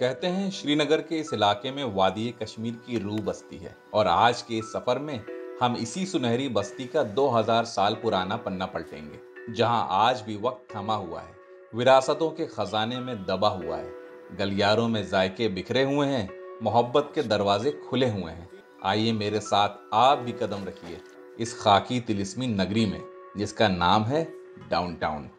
कहते हैं, श्रीनगर के इस इलाके में वादी कश्मीर की रूह बस्ती है और आज के इस सफ़र में हम इसी सुनहरी बस्ती का 2000 साल पुराना पन्ना पलटेंगे, जहाँ आज भी वक्त थमा हुआ है। विरासतों के खजाने में दबा हुआ है। गलियारों में जायके बिखरे हुए हैं। मोहब्बत के दरवाजे खुले हुए हैं। आइए मेरे साथ आप भी कदम रखिए इस खाकी तिलिस्मी नगरी में, जिसका नाम है डाउनटाउन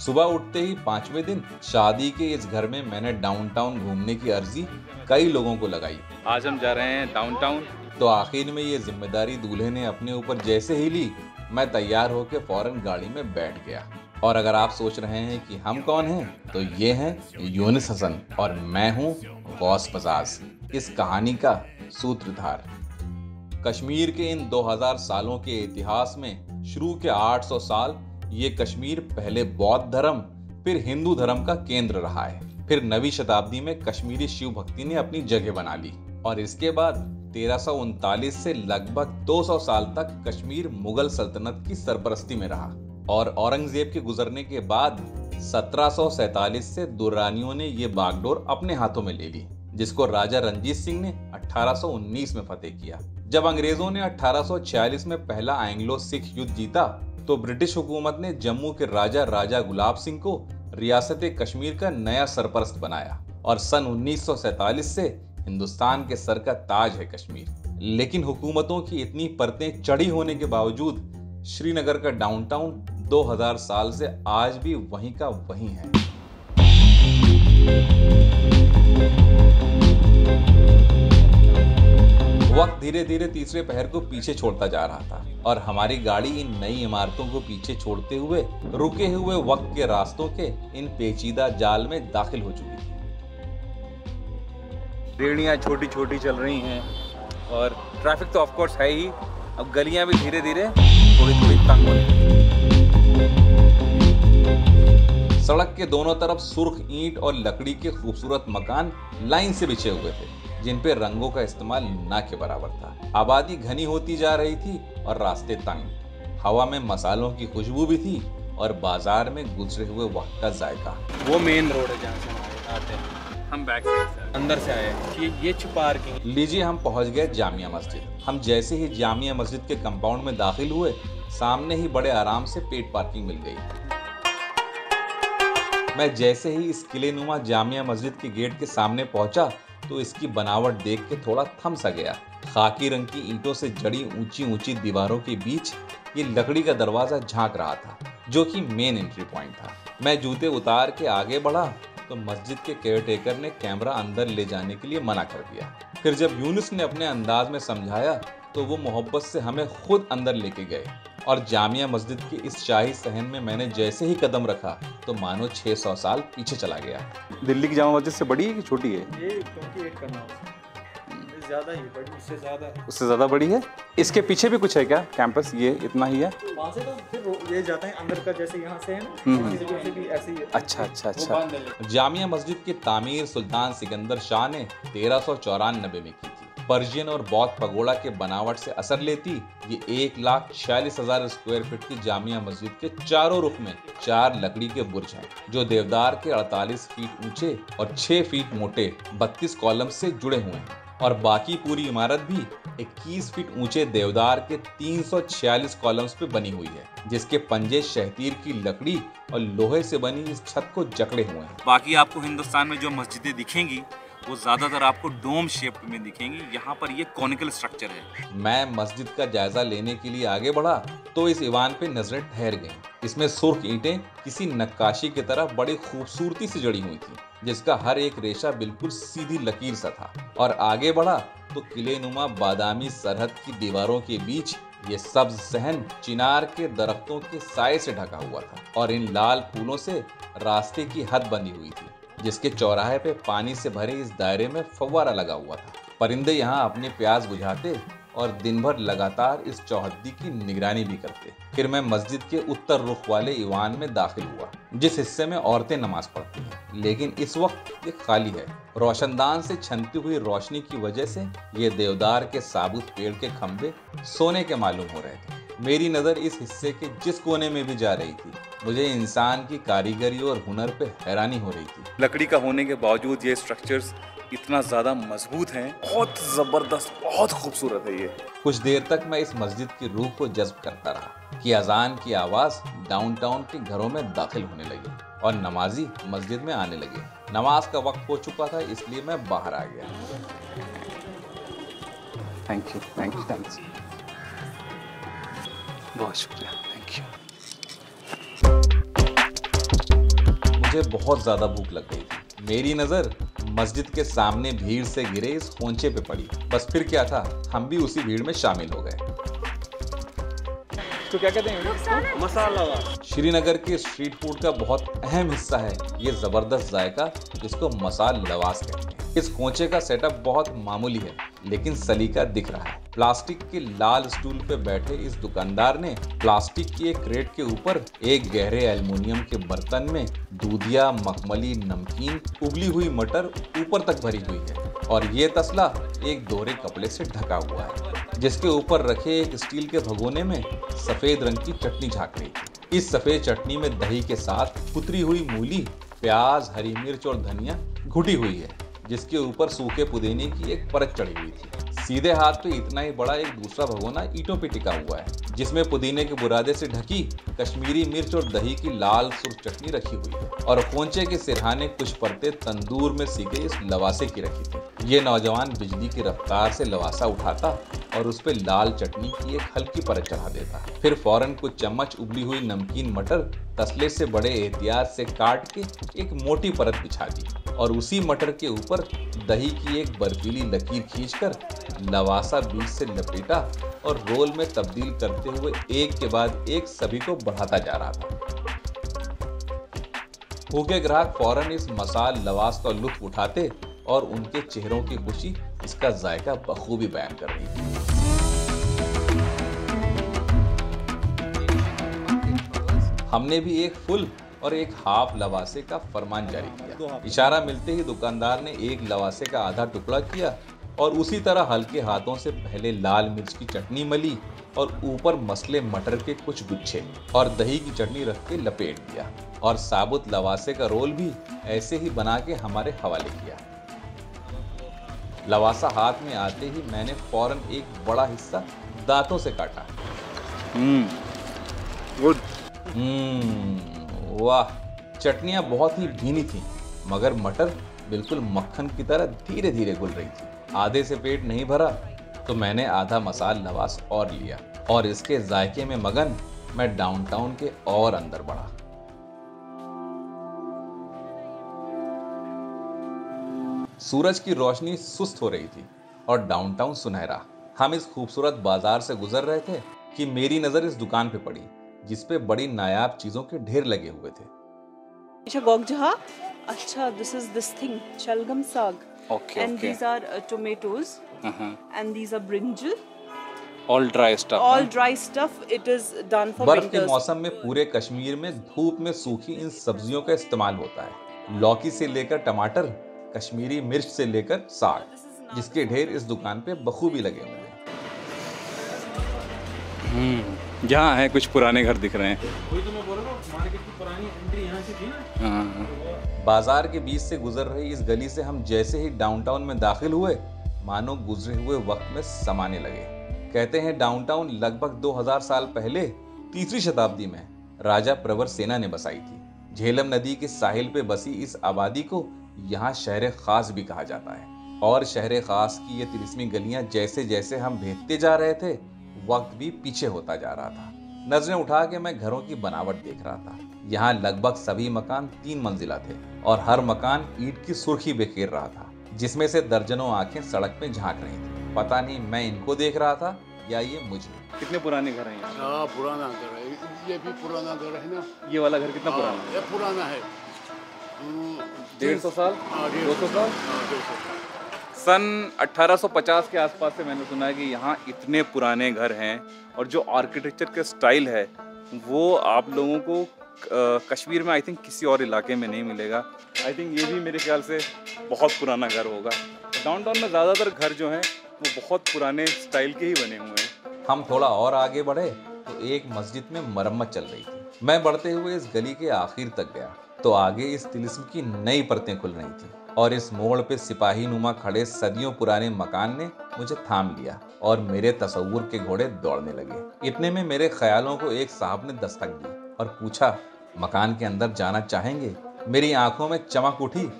सुबह उठते ही पाँचवें दिन शादी के इस घर में मैंने डाउनटाउन घूमने की अर्जी कई लोगों को लगाई। आज हम जा रहे हैं डाउनटाउन तो आखिर में ये ज़िम्मेदारी दूल्हे ने अपने ऊपर जैसे ही ली मैं तैयार होकर फ़ौरन गाड़ी में बैठ गया। और अगर आप सोच रहे हैं कि हम कौन हैं तो ये हैं यूनिस हसन और मैं हूँ गौस बजाज इस कहानी का सूत्रधार। कश्मीर के इन 2000 सालों के इतिहास में शुरू के 800 साल ये कश्मीर पहले बौद्ध धर्म, फिर हिंदू धर्म का केंद्र रहा है। फिर नवी शताब्दी में कश्मीरी शिव भक्ति ने अपनी जगह बना ली। और इसके बाद तेरह से लगभग 200 साल तक कश्मीर मुगल सल्तनत की सरपरस्ती में रहा। और औरंगज़ेब के गुजरने के बाद सत्रह से दुरानियों ने ये बागडोर अपने हाथों में ले ली, जिसको राजा रंजीत सिंह ने 1819 में फतेह किया। जब अंग्रेज़ों ने 1846 में पहला एंग्लो सिख युद्ध जीता तो ब्रिटिश हुकूमत ने जम्मू के राजा राजा गुलाब सिंह को रियासत कश्मीर का नया सरपरस्त बनाया और सन 1947 से हिंदुस्तान के सर का ताज है कश्मीर। लेकिन हुकूमतों की इतनी परतें चढ़ी होने के बावजूद श्रीनगर का डाउनटाउन 2000 साल से आज भी वहीं का वहीं है। वक्त धीरे धीरे तीसरे पहर को पीछे छोड़ता जा रहा था। और हमारी गाड़ी इन नई इमारतों को पीछे छोड़ते हुए रुके हुए वक्त के रास्तों के इन पेचीदा जाल में दाखिल हो चुकी थी। रेड़ियाँ छोटी छोटी चल रही हैं और ट्रैफ़िक तो ऑफकोर्स है ही। अब गलियाँ भी धीरे धीरे थोड़ी थोड़ी तंग होने सड़क के दोनों तरफ़ सुर्ख ईंट और लकड़ी के खूबसूरत मकान लाइन से बिछे हुए थे जिन पे रंगों का इस्तेमाल ना के बराबर था। आबादी घनी होती जा रही थी और रास्ते तंग। हवा में मसालों की खुशबू भी थी और बाज़ार में गुजरे हुए वक्त का जायका। वो मेन रोड है जहाँ से हम आते हैं। हम बैक साइड से अंदर से आए। ये ये पार्किंग लीजिए हम पहुँच गए जामिया मस्जिद। हम जैसे ही जामिया मस्जिद के कंपाउंड में दाखिल हुए सामने ही बड़े आराम से पेट पार्किंग मिल गई। मैं जैसे ही इस किले नुमा जामिया मस्जिद के गेट के सामने पहुँचा तो इसकी बनावट देख के थोड़ा थम सा गया। खाकी रंग की ईंटों से जड़ी ऊँची ऊँची दीवारों के बीच ये लकड़ी का दरवाज़ा झाँक रहा था जो कि मेन एंट्री पॉइंट था। मैं जूते उतार के आगे बढ़ा तो मस्जिद के केयर टेकर ने कैमरा अंदर ले जाने के लिए मना कर दिया। फिर जब यूनुस ने अपने अंदाज में समझाया तो वो मोहब्बत से हमें खुद अंदर लेके गए। और जामिया मस्जिद के इस शाही सहन में मैंने जैसे ही कदम रखा तो मानो 600 साल पीछे चला गया। दिल्ली की जामा मस्जिद से बड़ी है कि छोटी है? ये 28 करना ज़्यादा ही बड़ी उससे ज़्यादा। उससे ज़्यादा बड़ी है? इसके पीछे भी कुछ है क्या? कैंपस ये इतना ही है? वहाँ से तो फिर ये जाते हैं अंदर का जैसे यहाँ से है ना हम्म। भी ऐसे ही। है अच्छा अच्छा। अच्छा जामिया मस्जिद की तामीर सुल्तान सिकंदर शाह ने तेरह सौ चौरानबे में की थी। पर्शियन और बौद्ध पगोड़ा के बनावट से असर लेती ये एक लाख छियालीस हज़ार स्क्वायर फीट की जामिया मस्जिद के चारों रुख में चार लकड़ी के बुर्ज हैं जो देवदार के 48 फीट ऊँचे और 6 फीट मोटे 32 कॉलम से जुड़े हुए हैं। और बाकी पूरी इमारत भी 21 फीट ऊँचे देवदार के 346 कॉलम्स पे बनी हुई है जिसके पंजे शहतीर की लकड़ी और लोहे से बनी इस छत को जकड़े हुए हैं। बाकी आपको हिंदुस्तान में जो मस्जिदें दिखेंगी वो ज़्यादातर आपको डोम शेप में दिखेंगी। यहाँ पर ये कॉनिकल स्ट्रक्चर है। मैं मस्जिद का जायजा लेने के लिए आगे बढ़ा तो इस ईवान पे नज़रें ठहर गईं। इसमें सुर्ख ईंटें किसी नक्काशी की तरह बड़ी खूबसूरती से जड़ी हुई थी। जिसका हर एक रेशा बिल्कुल सीधी लकीर सा था। और आगे बढ़ा तो किले नुमा बादामी सरहद की दीवारों के बीच ये सब्ज सहन चिनार के दरख्तों के साय से ढका हुआ था और इन लाल फूलों से रास्ते की हद बनी हुई थी, जिसके चौराहे पे पानी से भरे इस दायरे में फव्वारा लगा हुआ था। परिंदे यहाँ अपने प्यास बुझाते और दिन भर लगातार इस चौहद्दी की निगरानी भी करते। फिर मैं मस्जिद के उत्तर रुख वाले ईवान में दाखिल हुआ, जिस हिस्से में औरतें नमाज़ पढ़ती हैं। लेकिन इस वक्त ये खाली है। रोशनदान से छनती हुई रोशनी की वजह से ये देवदार के साबुत पेड़ के खंभे सोने के मालूम हो रहे थे। मेरी नज़र इस हिस्से के जिस कोने में भी जा रही थी, मुझे इंसान की कारीगरी और हुनर पे हैरानी हो रही थी। लकड़ी का होने के बावजूद ये स्ट्रक्चर्स इतना ज़्यादा मज़बूत हैं। बहुत ज़बरदस्त बहुत खूबसूरत है ये। कुछ देर तक मैं इस मस्जिद की रूह को जज्ब करता रहा कि अजान की आवाज़ डाउनटाउन के घरों में दाखिल होने लगी और नमाजी मस्जिद में आने लगे। नमाज़ का वक्त हो चुका था इसलिए मैं बाहर आ गया। Thank you thank you thanks बहुत शुक्रिया थैंक यू मुझे बहुत ज़्यादा भूख लग गई थी। मेरी नज़र मस्जिद के सामने भीड़ से गिरे इस खोचे पे पड़ी। बस फिर क्या था? हम भी उसी भीड़ में शामिल हो गए। तो क्या कहते हैं? मसाला। श्रीनगर के स्ट्रीट फ़ूड का बहुत अहम हिस्सा है ये ज़बरदस्त जायका जिसको मसाल लवास कहते हैं। इस कोचे का सेटअप बहुत मामूली है, लेकिन सलीका दिख रहा है। प्लास्टिक के लाल स्टूल पे बैठे इस दुकानदार ने प्लास्टिक की एक क्रेट के ऊपर एक गहरे एल्युमिनियम के बर्तन में दूधिया, मखमली, नमकीन, उबली हुई मटर ऊपर तक भरी हुई है और ये तसला एक दोहरे कपड़े से ढका हुआ है, जिसके ऊपर रखे एक स्टील के भगोने में सफ़ेद रंग की चटनी झाक रही थी। इस सफ़ेद चटनी में दही के साथ कुतरी हुई मूली, प्याज, हरी मिर्च और धनिया घुटी हुई है। जिसके ऊपर सूखे पुदीने की एक परत चढ़ी हुई थी। सीधे हाथ पे इतना ही बड़ा एक दूसरा भगोना ईटों पे टिका हुआ है, जिसमें पुदीने के बुरादे से ढकी, कश्मीरी मिर्च और दही की लाल सुर्ख चटनी रखी हुई है, और खोंचे के सिरहाने कुछ परते तंदूर में सीखे इस लवासे की रखी थी। ये नौजवान बिजली की रफ्तार से लवासा उठाता और उस पर लाल चटनी की एक हल्की परत चढ़ा देता। फिर फ़ौरन कुछ चम्मच उबली हुई नमकीन मटर, तसले से बड़े एहतियात से काट के एक मोटी परत बिछा दी, और उसी मटर के ऊपर दही की एक बर्फीली लकीर खींचकर लवासा बीच से लपेटा और रोल में तब्दील करते हुए एक के बाद एक सभी को बढ़ाता जा रहा था। भूखे ग्राहक फ़ौरन इस मसाल लवास का लुत्फ उठाते और उनके चेहरों की खुशी, इसका जायका बखूबी बयान कर रही थी। हमने भी एक फुल और एक हाफ़ लवासे का फरमान जारी किया। इशारा मिलते ही दुकानदार ने एक लवासे का आधा टुकड़ा किया और उसी तरह हल्के हाथों से पहले लाल मिर्च की चटनी मली और ऊपर मसले मटर के कुछ गुच्छे और दही की चटनी रख के लपेट दिया और साबुत लवासे का रोल भी ऐसे ही बना के हमारे हवाले किया। लवासा हाथ में आते ही मैंने फ़ौरन एक बड़ा हिस्सा दांतों से काटा। हम्म गुड। हम्म, वाह चटनियाँ बहुत ही भीनी थी मगर मटर बिल्कुल मक्खन की तरह धीरे धीरे घुल रही थी। आधे से पेट नहीं भरा तो मैंने आधा मसाल नवास और लिया और इसके जायके में मगन मैं डाउनटाउन के और अंदर बढ़ा। सूरज की रोशनी सुस्त हो रही थी और डाउनटाउन सुनहरा। हम इस खूबसूरत बाज़ार से गुजर रहे थे कि मेरी नज़र इस दुकान पे पड़ी, जिस पे बड़ी नायाब चीज़ों के ढेर लगे हुए थे। अच्छा गोगजहा अच्छा this is this thing shalgam saag Okay, and okay. these are uh, tomatoes. Uh-huh. and these are brinjal. All dry stuff all dry stuff. It is done for बर्फ़ के मौसम में पूरे कश्मीर में धूप में सूखी इन सब्जियों का इस्तेमाल होता है। लौकी से लेकर टमाटर कश्मीरी मिर्च से लेकर साग जिसके ढेर इस दुकान पे बखूबी लगे हुए हैं। यहाँ है कुछ पुराने घर दिख रहे हैं। बाज़ार के बीच से गुजर रही इस गली से हम जैसे ही डाउनटाउन में दाखिल हुए, मानो गुजरे हुए वक्त में समाने लगे। कहते हैं डाउनटाउन लगभग 2000 साल पहले तीसरी शताब्दी में राजा प्रवर सेना ने बसाई थी। झेलम नदी के साहिल पे बसी इस आबादी को यहाँ शहर खास भी कहा जाता है। और शहर खास की ये तिरस्मी गलियाँ जैसे जैसे हम भेजते जा रहे थे, वक्त भी पीछे होता जा रहा था। नज़रें उठा के मैं घरों की बनावट देख रहा था। यहाँ लगभग सभी मकान तीन मंजिला थे और हर मकान ईट की सुर्खी बिखेर रहा था जिसमें से दर्जनों आँखें सड़क में झाँक रही थी। पता नहीं मैं इनको देख रहा था या ये मुझे। कितने पुराने घर हैं हाँ पुराना घर है। ये भी पुराना घर है ना? ये वाला घर कितना हाँ, पुराना है? ये पुराना है। डेढ़ सौ साल? हाँ, डेढ़ दो हाँ, सौ साल। सन 1850 के आसपास से मैंने सुना है कि यहाँ इतने पुराने घर हैं और जो आर्किटेक्चर का स्टाइल है, वो आप लोगों को कश्मीर में आई थिंक किसी और इलाके में नहीं मिलेगा। आई थिंक ये भी मेरे ख्याल से बहुत पुराना घर होगा। डाउनटाउन में ज़्यादातर घर जो हैं, वो बहुत पुराने स्टाइल के ही बने हुए हैं। हम थोड़ा और आगे बढ़े तो एक मस्जिद में मरम्मत चल रही थी। मैं बढ़ते हुए इस गली के आखिर तक गया तो आगे इस तिलिस्म की नई परतें खुल रही थी। और इस मोड़ पे सिपाही नुमा खड़े सदियों पुराने मकान ने मुझे थाम लिया और मेरे तस्वूर के घोड़े दौड़ने लगे। इतने में मेरे ख्यालों को एक साहब ने दस्तक दी और पूछा, मकान के अंदर जाना चाहेंगे? मेरी आँखों में चमक उठी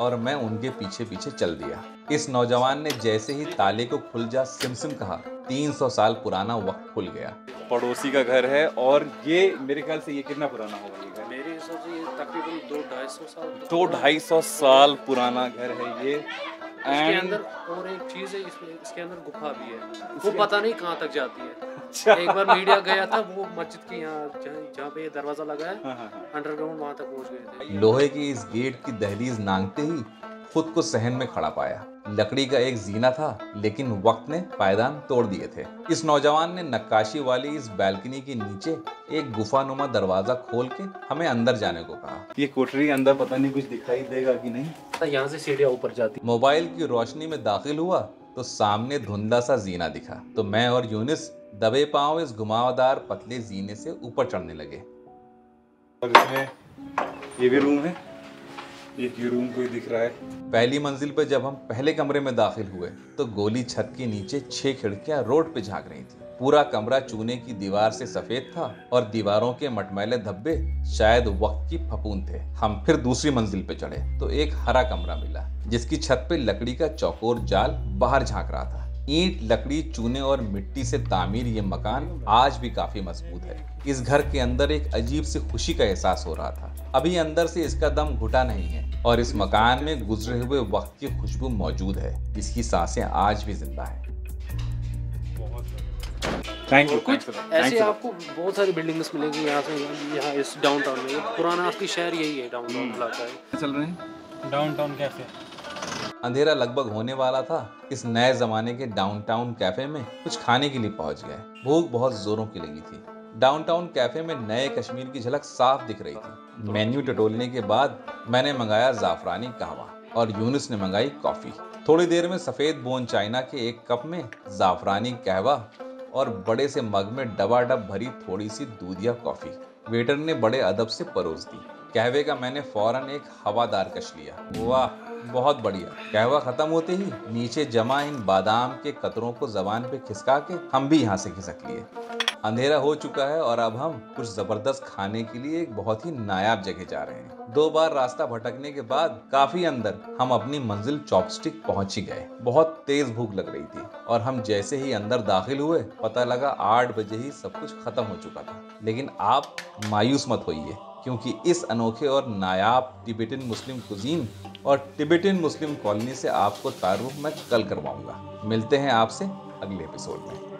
और मैं उनके पीछे पीछे चल दिया। इस नौजवान ने जैसे ही ताले को खुल जा सिमसिम कहा 300 साल पुराना वक्त खुल गया। पड़ोसी का घर है और ये मेरे ख्याल से ये कितना पुराना होगा ये घर? तकरीबन दो ढाई सौ साल दो ढाई सौ साल पुराना घर है ये। इसके अंदर और एक चीज़ है इसमें इसके अंदर गुफा भी है। वो पता नहीं कहाँ तक जाती है। अच्छा। एक बार मीडिया गया था वो मस्जिद के यहाँ जहाँ जहाँ पे दरवाज़ा लगा है हाँ, हाँ, हाँ। अंडरग्राउंड वहाँ तक पहुँच गए थे। लोहे की इस गेट की दहलीज नांगते ही खुद को सहन में खड़ा पाया। लकड़ी का एक जीना था लेकिन वक्त ने पायदान तोड़ दिए थे। इस नौजवान ने नक्काशी वाली इस बैल्कनी के नीचे एक गुफानुमा दरवाज़ा खोल के हमें अंदर जाने को कहा। ये कोठरी अंदर पता नहीं कुछ दिखाई देगा कि नहीं? तो यहाँ से सीढ़ियाँ ऊपर जाती। मोबाइल की रोशनी में दाखिल हुआ तो सामने धुंधला सा जीना दिखा। तो मैं और यूनिस दबे पाँव इस घुमावदार पतले जीने से ऊपर चढ़ने लगे। और इसमें ये भी रूम है? एक ये रूम कोई दिख रहा है। पहली मंजिल पर जब हम पहले कमरे में दाखिल हुए तो गोली छत के नीचे छह खिड़कियाँ रोड पे झाँक रही थी। पूरा कमरा चूने की दीवार से सफ़ेद था और दीवारों के मटमैले धब्बे शायद वक्त की फपून थे। हम फिर दूसरी मंजिल पे चढ़े तो एक हरा कमरा मिला, जिसकी छत पे लकड़ी का चौकोर जाल बाहर झाँक रहा था। ईंट लकड़ी चूने और मिट्टी से तामीर ये मकान आज भी काफ़ी मज़बूत है। इस घर के अंदर एक अजीब सी खुशी का एहसास हो रहा था। अभी अंदर से इसका दम घुटा नहीं है और इस मकान में गुजरे हुए वक्त की खुशबू मौजूद है। इसकी साँसें आज भी ज़िंदा है। थैंक यू कुछ ऐसे आपको बहुत सारी बिल्डिंग्स मिलेंगी यहाँ से यहाँ इस डाउनटाउन में। पुराना असली शहर यही है डाउनटाउन इलाका। है चल रहे हैं? डाउनटाउन कैफ़े अंधेरा लगभग होने वाला था। इस नए जमाने के डाउनटाउन कैफ़े में कुछ खाने के लिए पहुँच गए। भूख बहुत जोरों की लगी थी। डाउनटाउन कैफ़े में नए कश्मीर की झलक साफ़ दिख रही थी। मेन्यू टटोलने के बाद मैंने मंगाया जाफरानी कहवा और यूनिस ने मंगाई कॉफ़ी। थोड़ी देर में सफ़ेद बोन चाइना के एक कप में जाफरानी कहवा और बड़े से मग में डबा डब भरी थोड़ी सी दूधिया कॉफ़ी। वेटर ने बड़े अदब से परोस दी। कहवे का मैंने फ़ौरन एक हवादार कश लिया। वाह! बहुत बढ़िया। कहवा खत्म होते ही नीचे जमा इन बादाम के कतरों को जबान पे खिसका के हम भी यहाँ से खिसक लिए। अंधेरा हो चुका है और अब हम कुछ ज़बरदस्त खाने के लिए एक बहुत ही नायाब जगह जा रहे हैं। दो बार रास्ता भटकने के बाद काफ़ी अंदर हम अपनी मंजिल चॉपस्टिक पहुँच ही गए। बहुत तेज भूख लग रही थी और हम जैसे ही अंदर दाखिल हुए, पता लगा आठ बजे ही सब कुछ खत्म हो चुका था। लेकिन आप मायूस मत होइए। क्योंकि इस अनोखे और नायाब टिबेटन मुस्लिम कुजीन और टिबेटन मुस्लिम कॉलोनी से आपको तारुफ मैं कल करवाऊँगा। मिलते हैं आपसे अगले एपिसोड में।